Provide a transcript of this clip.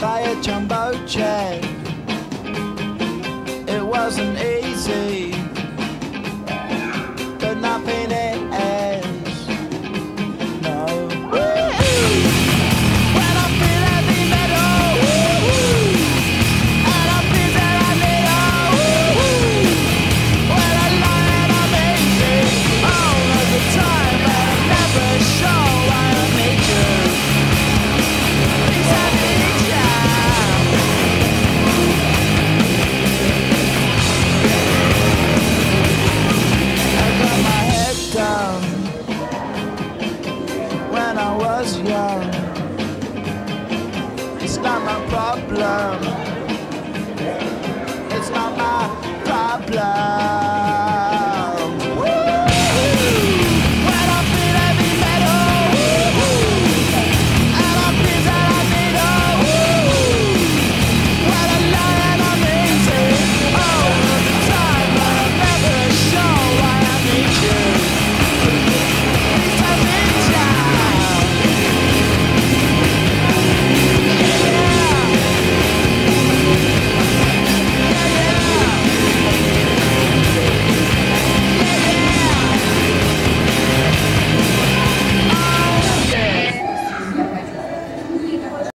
by a jumbo jet. It wasn't problem.